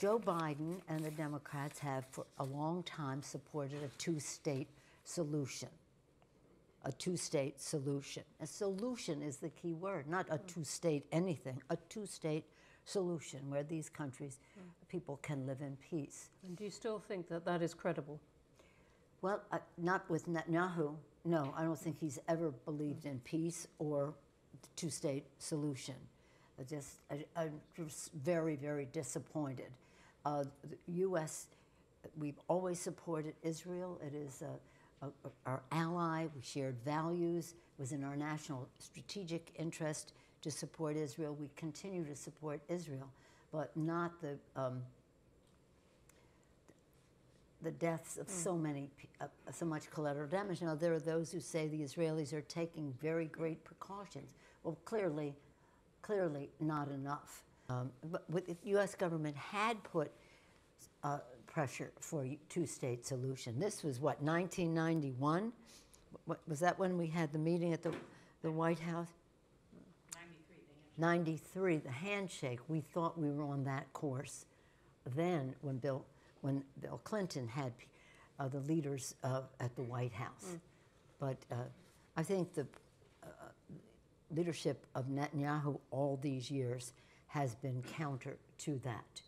Joe Biden and the Democrats have for a long time supported a two state solution. A two state solution. A solution is the key word, not a mm. two state anything, a two state solution where these countries, mm. people can live in peace. And do you still think that that is credible? Well, uh, not with Netanyahu. No, I don't think he's ever believed mm. in peace or the two state solution. I just, I, I'm just very, very disappointed. Uh, the U.S., we've always supported Israel. It is a, a, our ally. We shared values. It was in our national strategic interest to support Israel. We continue to support Israel, but not the um, the deaths of so many, uh, so much collateral damage. Now, there are those who say the Israelis are taking very great precautions. Well, clearly, clearly not enough. Um, but with, the U.S. government had put uh, pressure for a two-state solution. This was what 1991. What, was that when we had the meeting at the, the White House? 93, the handshake. We thought we were on that course. Then, when Bill, when Bill Clinton had uh, the leaders uh, at the White House, but uh, I think the uh, leadership of Netanyahu all these years has been counter to that.